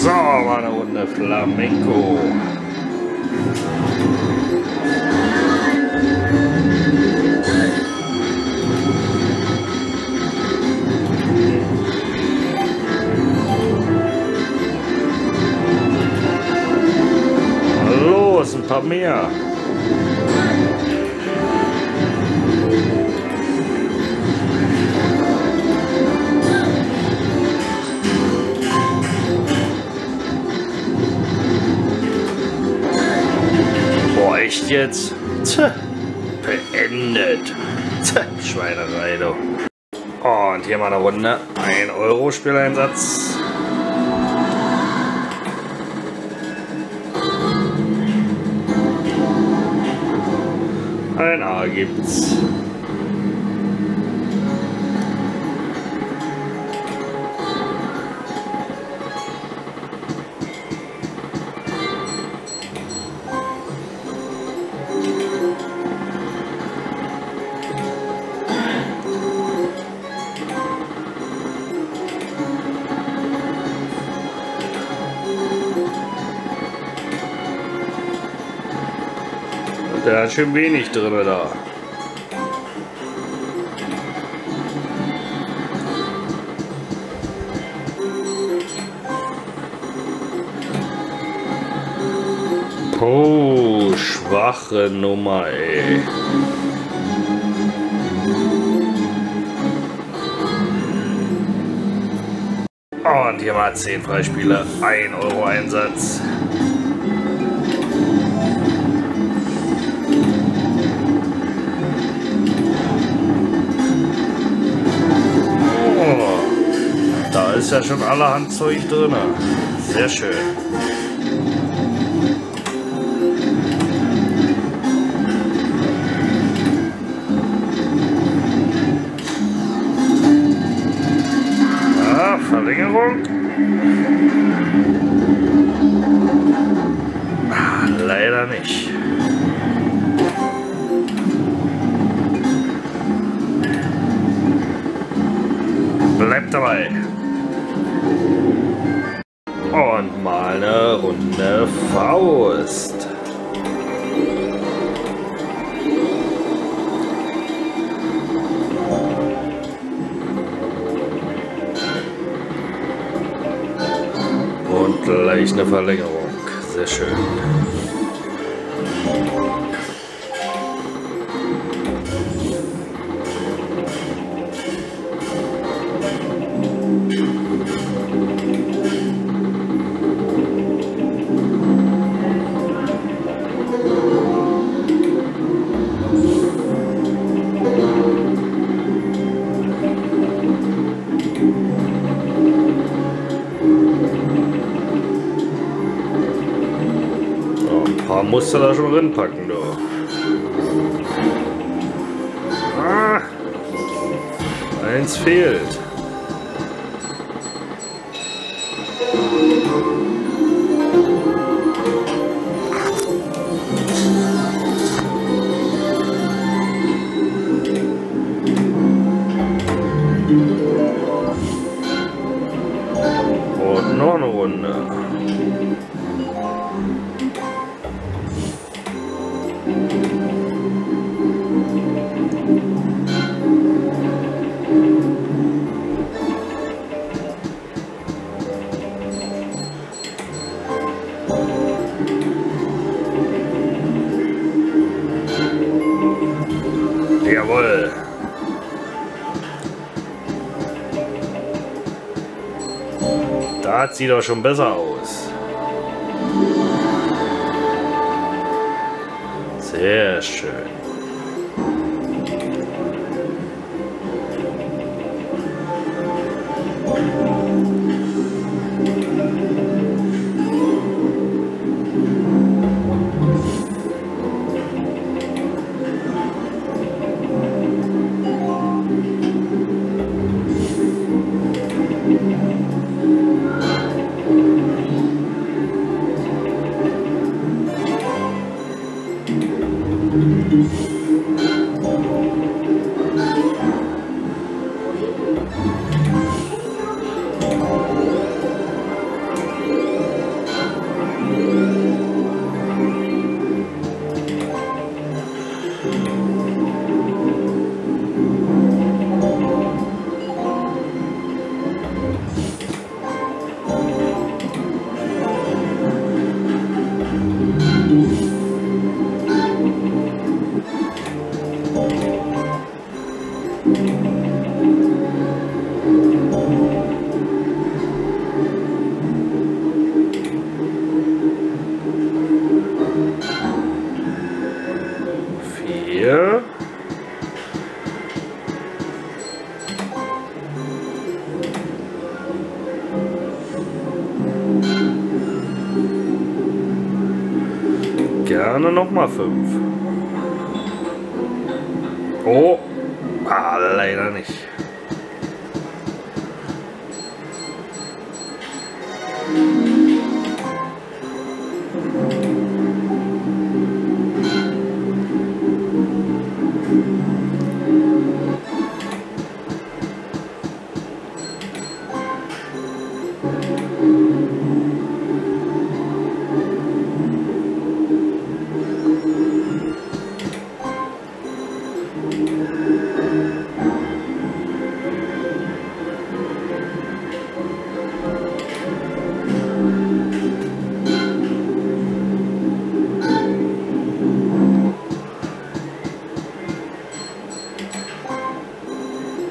So, mal Runde Flamenco. Los, ein paar mehr. Echt jetzt? Tja, beendet. Tja, Schweinerei, du. Und hier mal eine Runde. Ein Euro Spieleinsatz. Ein A gibt's. Der hat schön wenig drin da. Oh, schwache Nummer, ey. Und hier mal 10 Freispiele, 1 Euro Einsatz. Ist ja schon allerhand Zeug drin. Sehr schön. Ah, Verlängerung. Gleich eine Verlängerung. Sehr schön. Da schon reinpacken, du. Ah, eins fehlt. Das sieht doch schon besser aus. Sehr schön. Dann nochmal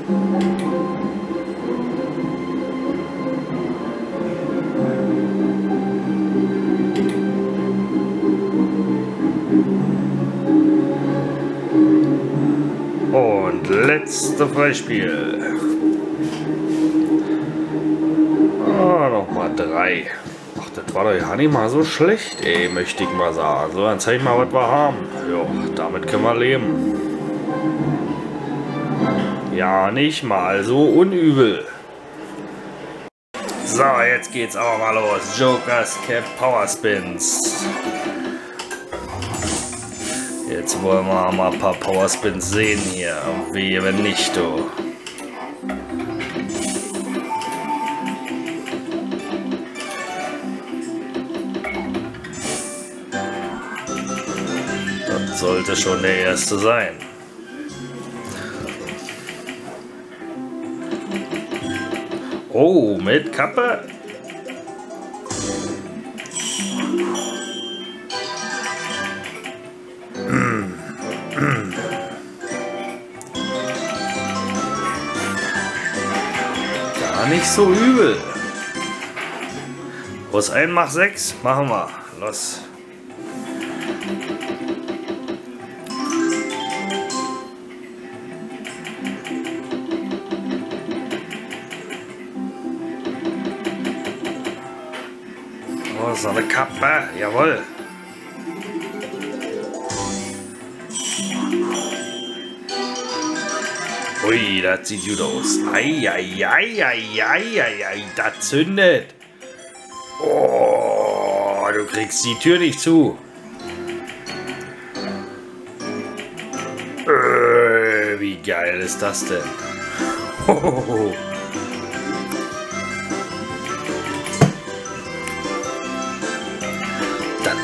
Und letzte Freispiel. Ah, nochmal drei. Ach, das war doch ja nicht mal so schlecht, ey, möchte ich mal sagen. So, dann zeig mal, was wir haben. Jo, damit können wir leben. Ja, nicht mal so unübel. So, jetzt geht's auch mal los. Jokers Cap Power Spins. Jetzt wollen wir mal ein paar Power Spins sehen hier. Wie wenn nicht, du. Das sollte schon der erste sein. Oh, mit Kappe? Gar nicht so übel. Aus ein mach sechs, machen wir. Los. Oh, so eine Kappe, jawohl. Ui, das sieht gut aus. Eieieiei, das zündet. Oh, du kriegst die Tür nicht zu. Äh, wie geil ist das denn? Hohoho.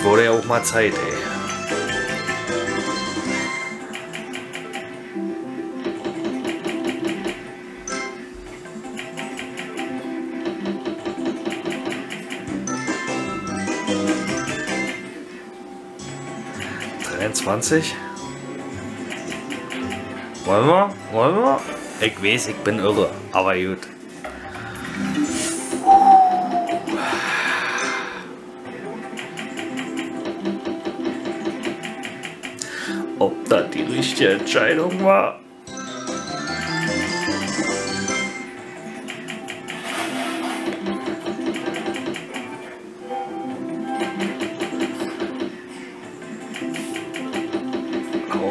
Wurde ja auch mal Zeit, ey. Dreiundzwanzig. Wollen wir? Wollen wir? Ich weiß, ich bin irre, aber gut. Ob das die richtige Entscheidung war?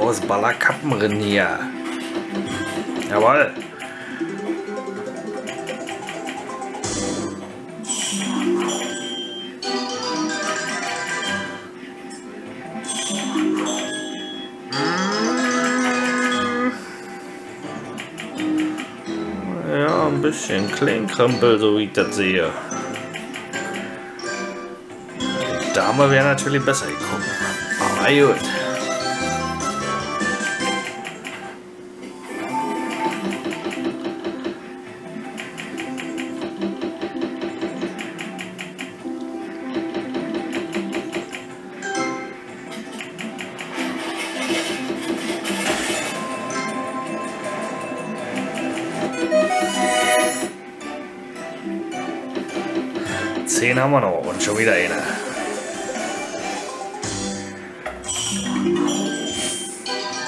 Aus Ballerkappenrennen hier. Jawohl. Bisschen Kleinkrempel, so wie ich das sehe. Die Dame wäre natürlich besser gekommen. Aber gut. Haben wir noch und schon wieder eine.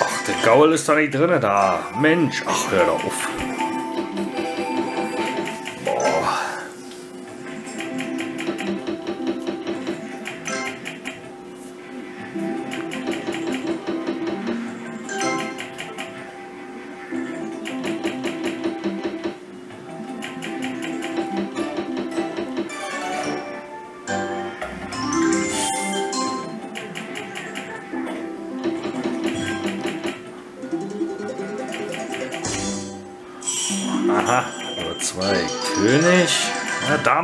Ach, der Gaul ist doch nicht drin da. Mensch, ach, hör doch auf.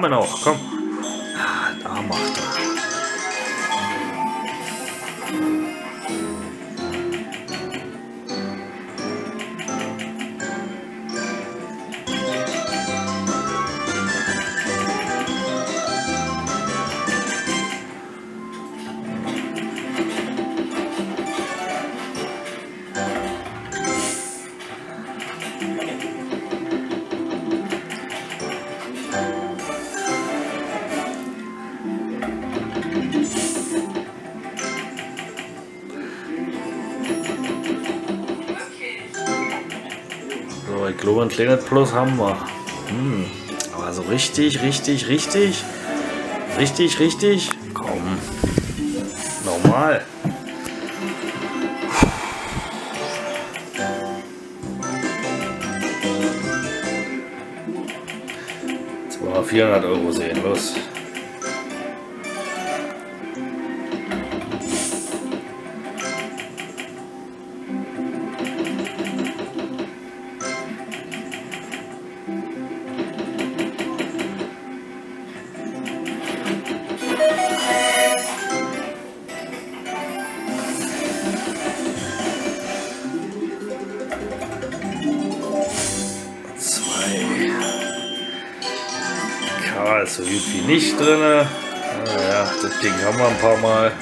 Dame noch, komm. Kleines Plus haben wir. Hm. Aber so richtig, richtig, richtig. Richtig, richtig. Komm. Normal. Jetzt wollen wir 400 Euro sehen. Los. Ein paar Mal.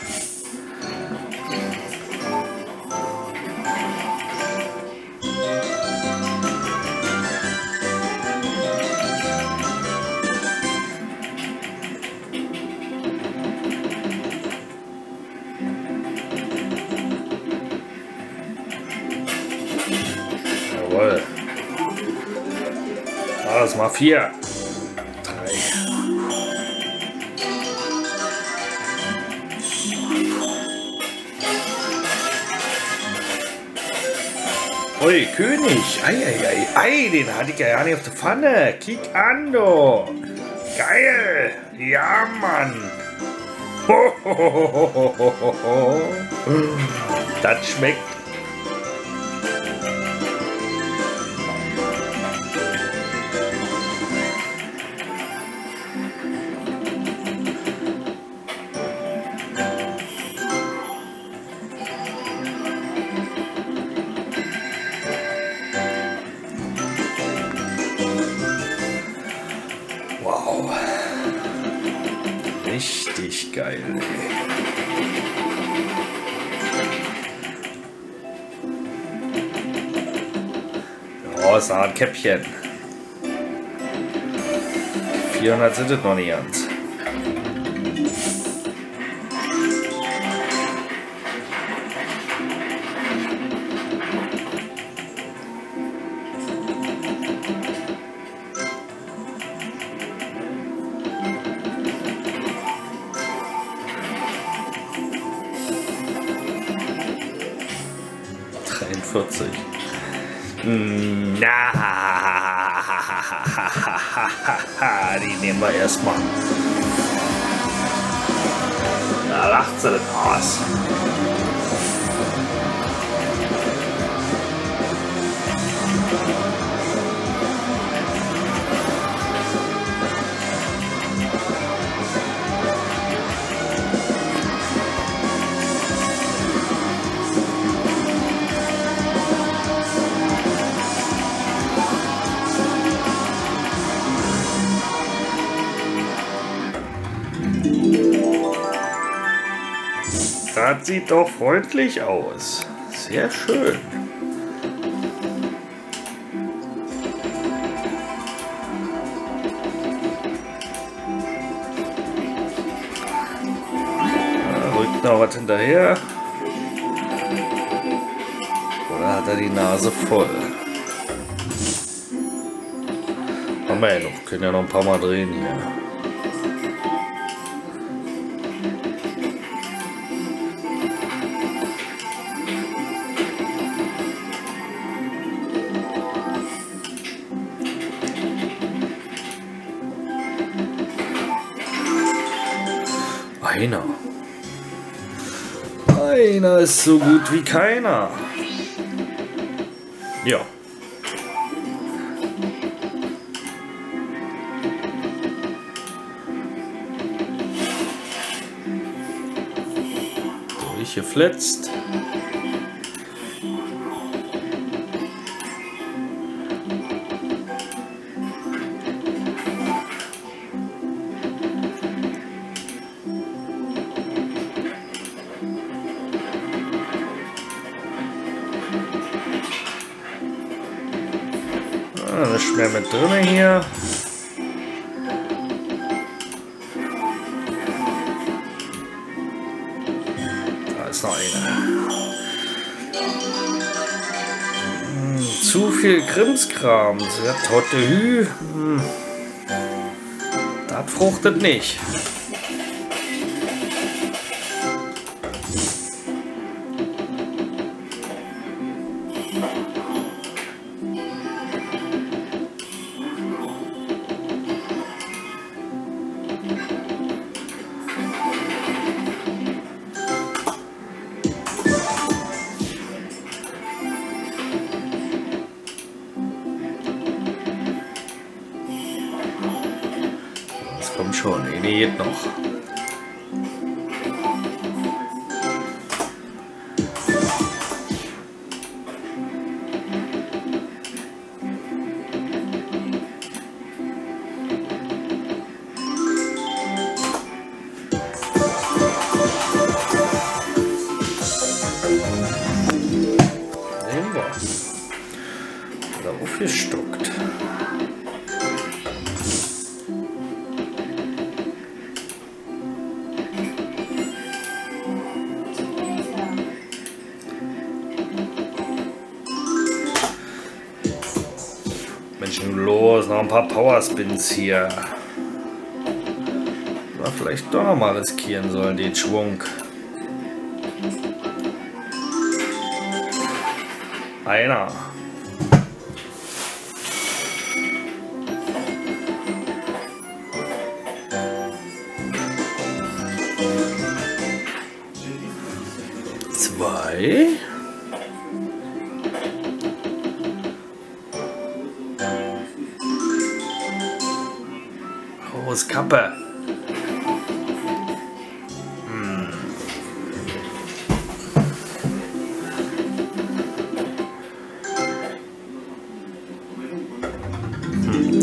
Jawohl. Alles mal Ui, König. Eieiei. Ei, den hatte ich ja gar nicht auf der Pfanne. Kick an, du. Geil. Ja, Mann. Ho, ho, ho. Das schmeckt. Käppchen. 400 sind es noch nicht ganz. Dreiundvierzig. Mm, Na, die nehmen wir erstmal. Da lacht sie denn aus. Das sieht doch freundlich aus. Sehr schön. Da rückt noch was hinterher. Oder hat er die Nase voll? Haben wir. Können ja noch ein paar Mal drehen hier. keiner. Einer ist so gut wie keiner. Ja. ich hier gefletzt. Mit drin hier. Da ist noch eine. Hm, zu viel Krimskram. Sehr totte Hü. Hm. Das fruchtet nicht. Schon. Nee, nee, paar Powerspins hier. Na, vielleicht doch noch mal riskieren sollen, den Schwung. Einer. Zwei. Hohes Kappe.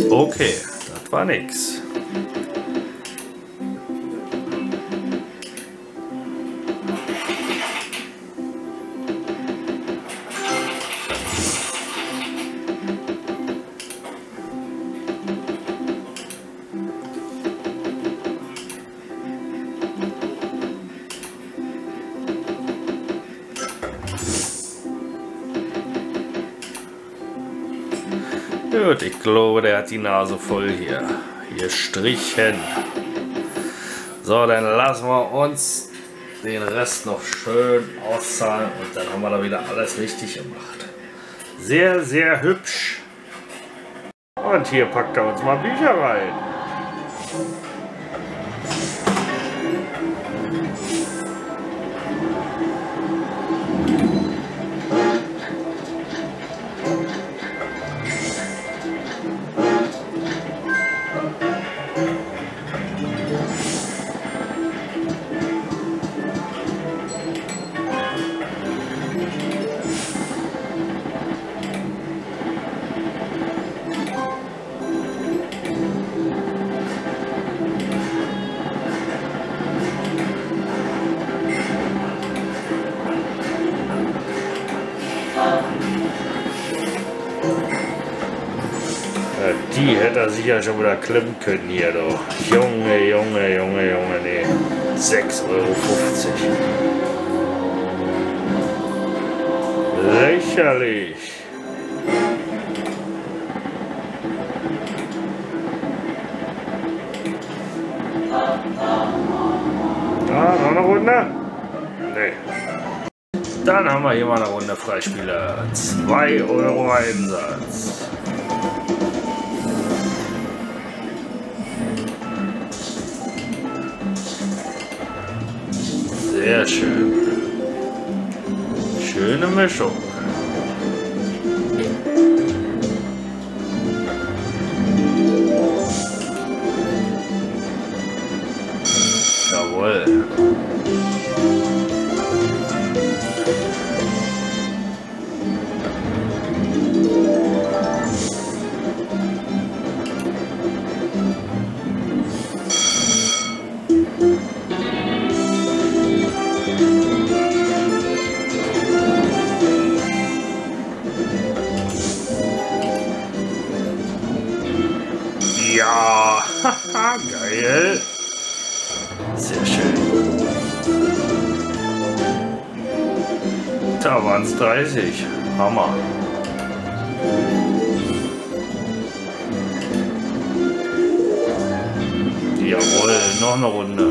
Okay, das war nix. Glaube, der hat die Nase voll hier. Hier strichen. So, dann lassen wir uns den Rest noch schön auszahlen und dann haben wir da wieder alles richtig gemacht. Sehr, sehr hübsch. Und hier packt er uns mal Bücher rein. Er sicher schon wieder klemmen können hier doch. Junge, Junge, Junge, Junge, nee. 6,50 Euro. Lächerlich. Ah, noch eine Runde? Nee. Dann haben wir hier mal eine Runde Freispieler. 2 Euro Einsatz. Sehr schön. Schöne Mischung. Jawohl. Hammer. Jawohl, noch eine Runde.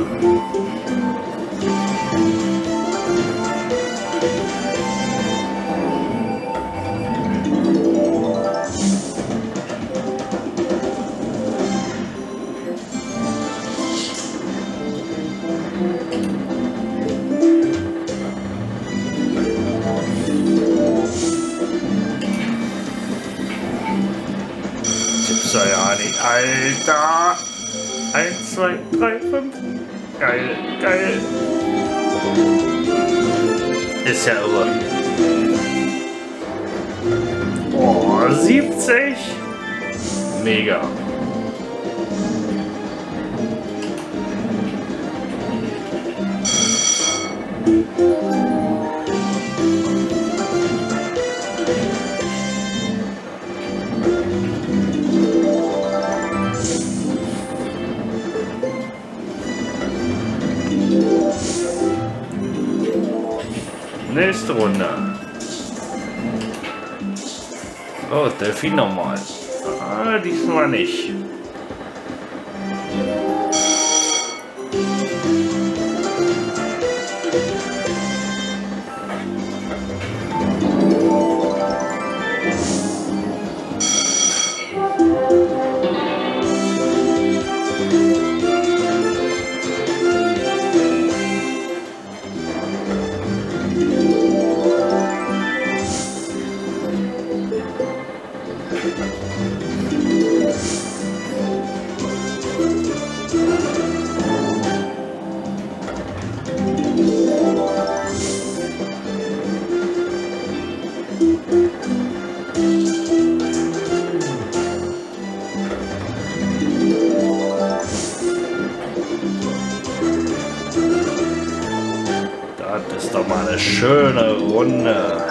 Oh, 70. Mega. Nächste Runde. Oh, Delfin nochmal. Ah, diesmal nicht. Schöne Runde.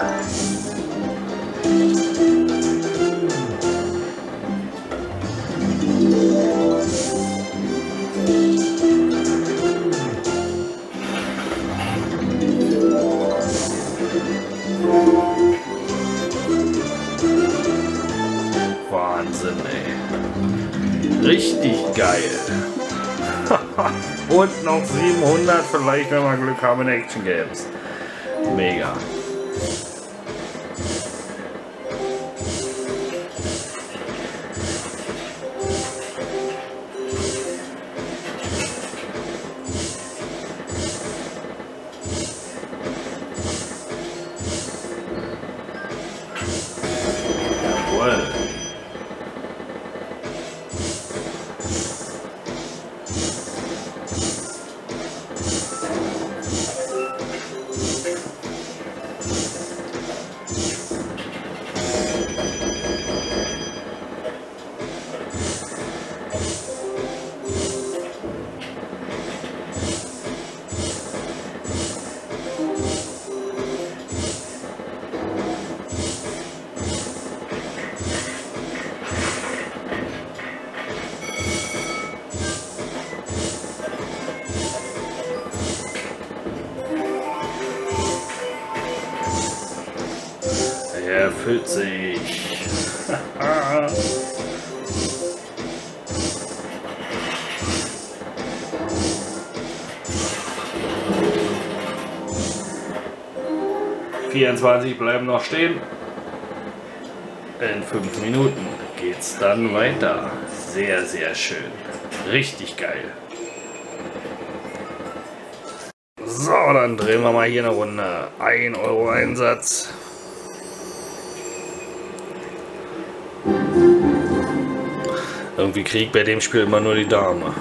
Wahnsinn, ey. Richtig geil. Und noch 700 vielleicht, wenn wir Glück haben in Action Games. Mega. Sich. Vierundzwanzig bleiben noch stehen. In fünf Minuten geht's dann weiter. Sehr, sehr schön. Richtig geil. So, dann drehen wir mal hier eine Runde. 1 Euro Einsatz. Irgendwie kriegt bei dem Spiel immer nur die Dame.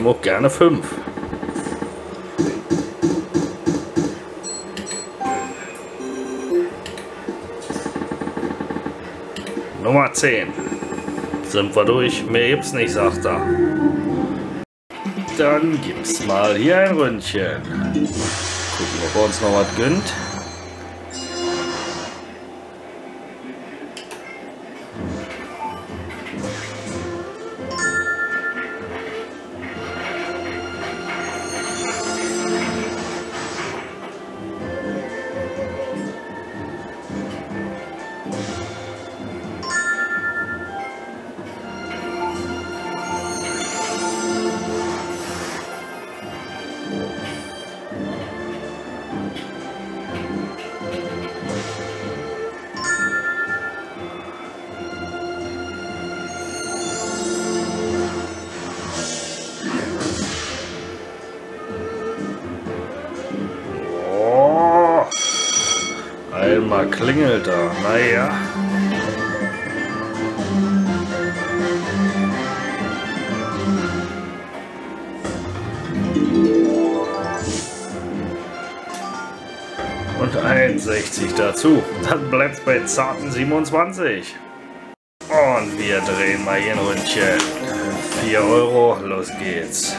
Nehme auch gerne 5. Nummer 10. Sind wir durch? Mehr gibt's nicht, sagt er. Dann gibt's mal hier ein Ründchen. Gucken, ob er uns noch was gönnt. Klingelt er. Naja. Und 61 dazu. Dann bleibt es bei zarten 27. Und wir drehen mal hier ein Rundchen. 4 Euro, los geht's.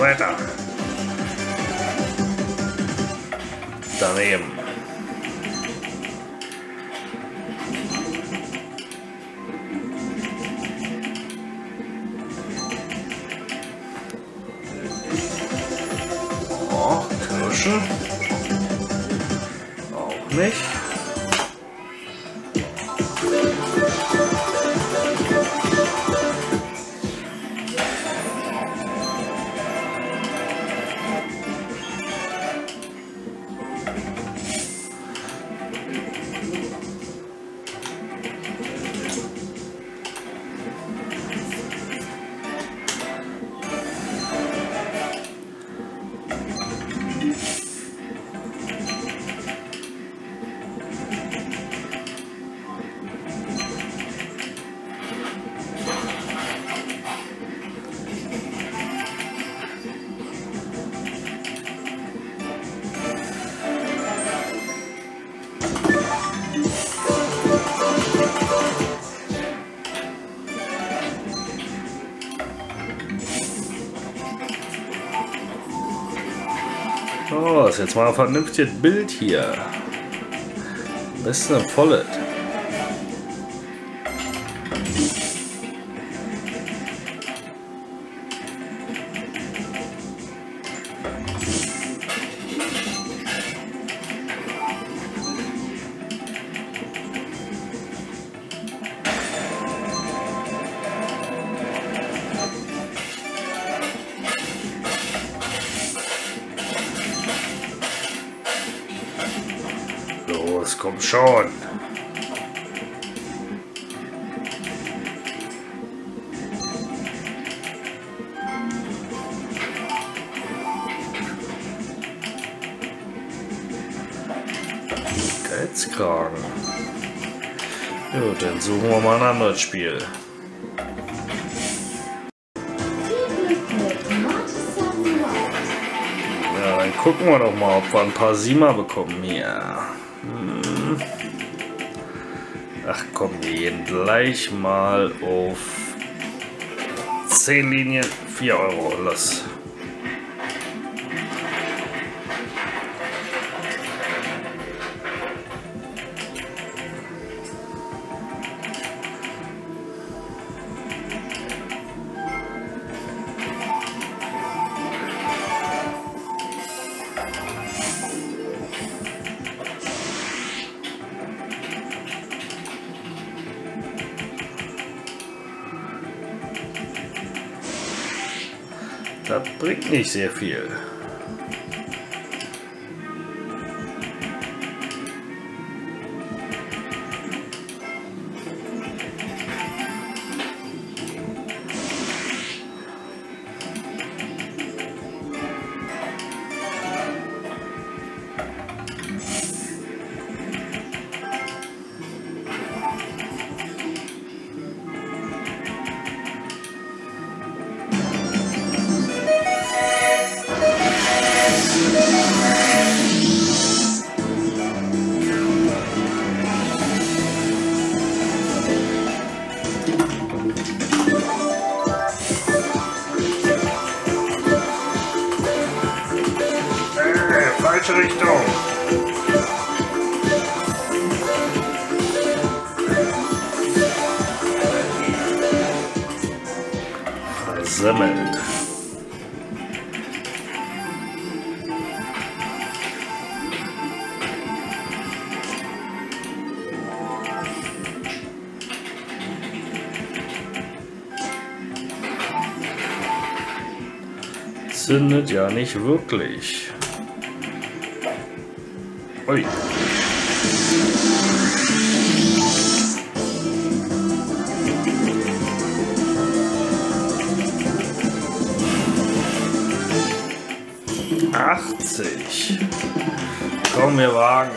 Na los, weiter. Daneben. Jetzt mal ein vernünftiges Bild hier. Am besten Geizkragen. Gut, dann suchen wir mal ein anderes Spiel. Ja, dann gucken wir doch mal, ob wir ein paar Siemer bekommen hier. Hm. Ach komm, wir gehen gleich mal auf 10 Linien, 4 Euro, los. Bringt nicht Zündet ja nicht wirklich. Ui. Achtzig. Komm, wir wagen.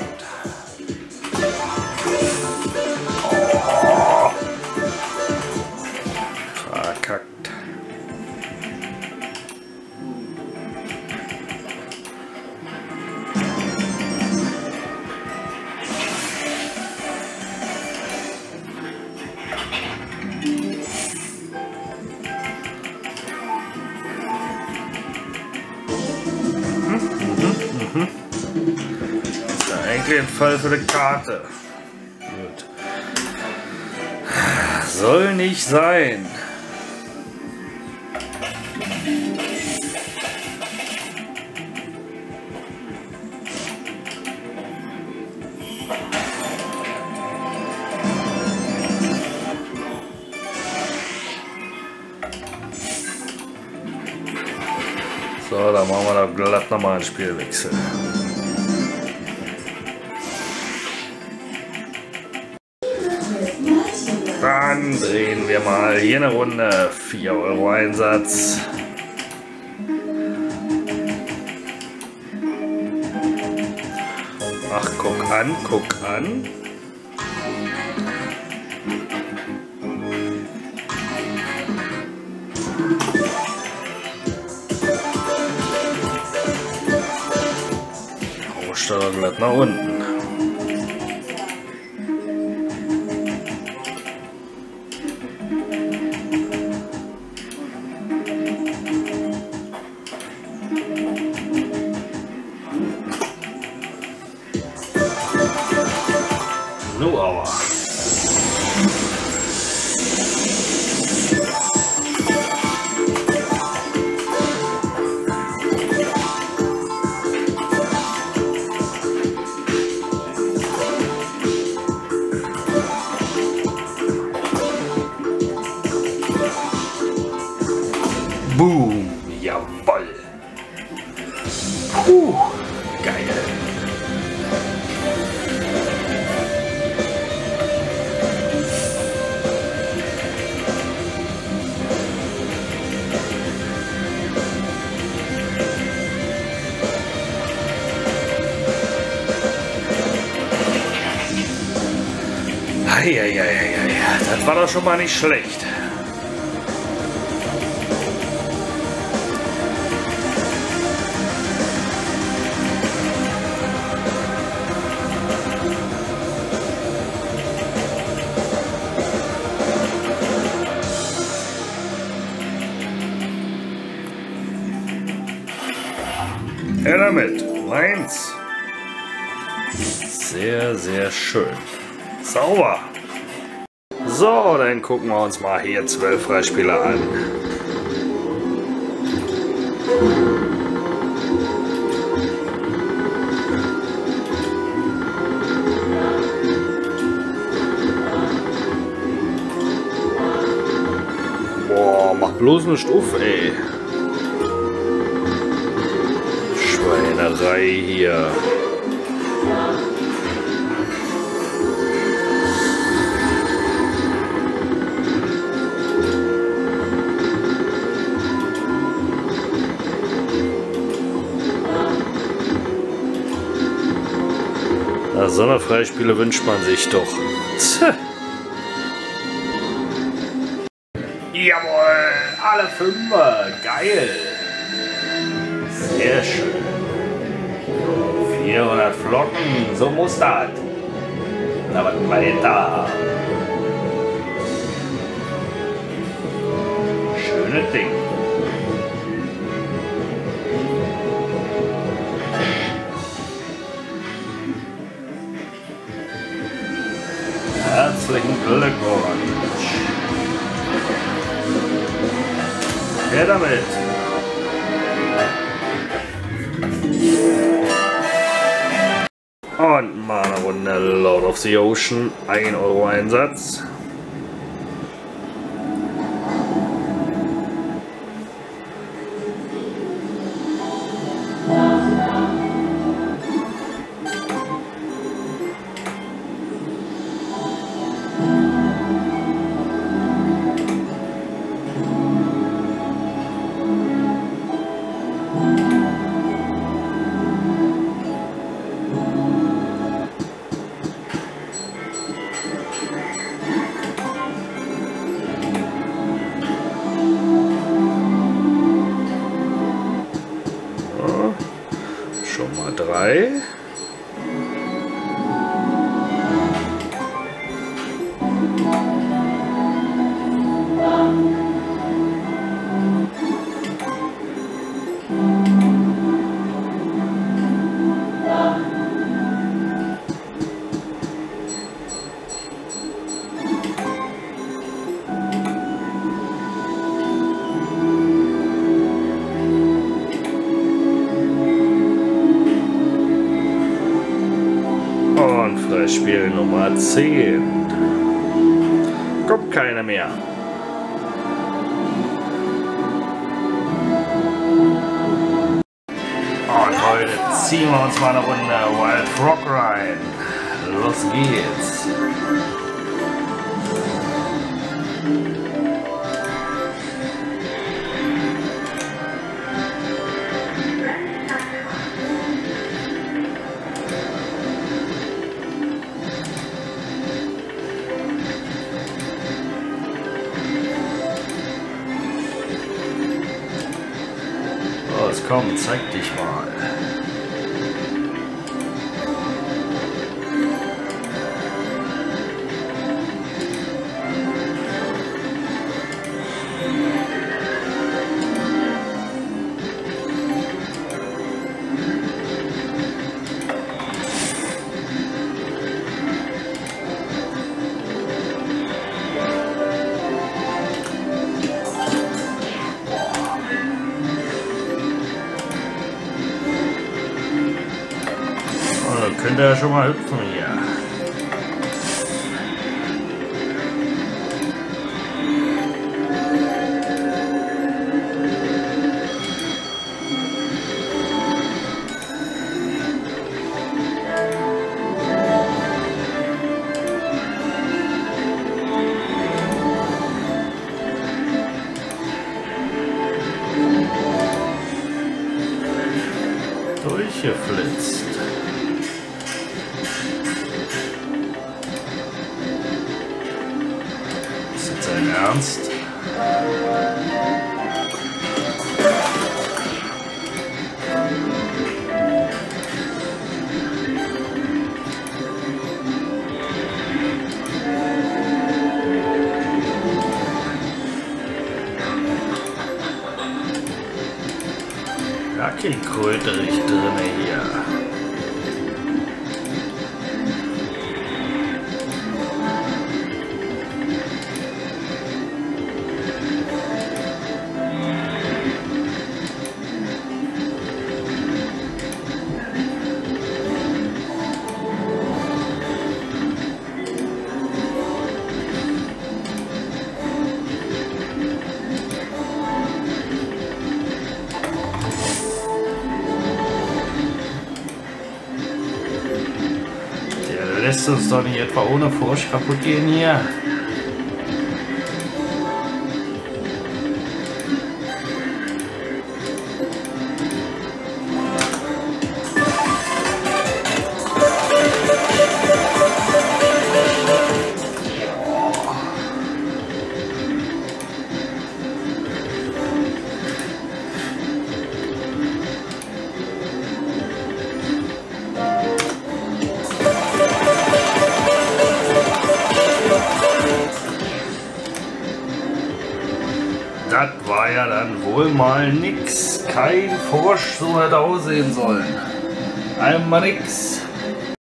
Ein Fall für die Karte. Gut. Soll nicht sein. So, dann machen wir da glatt nochmal einen Spielwechsel. Dann drehen wir mal hier eine Runde. 4 Euro Einsatz. Ach, guck an, guck an. Aussteuer glatt nach unten. Schon mal nicht schlecht. Her damit, meins. Sehr, sehr schön. Sauber. So, dann gucken wir uns mal hier zwölf Freispieler an. Boah, mach bloß nicht auf, ey. Schweinerei hier. Sonderfreispiele wünscht man sich doch. Tja. Jawohl, alle Fünfer, geil. Sehr schön. 400 Flocken, so muss das. Na, was weiter. Schönes Ding. Herzlichen Glückwunsch. Her damit. Und mal eine Runde Lord of the Ocean. 1 Euro Einsatz. 10. Kommt keiner mehr. Und heute ziehen wir uns mal eine Runde Wild Frog rein. Los geht's. Komm, zeig könnte ja Kröterich drinne hier. Doch nicht etwa ohne Furcht kaputt gehen hier.